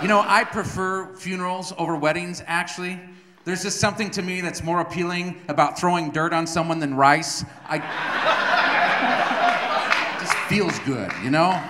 You know, I prefer funerals over weddings, actually. There's just something to me that's more appealing about throwing dirt on someone than rice. I. it just feels good, you know?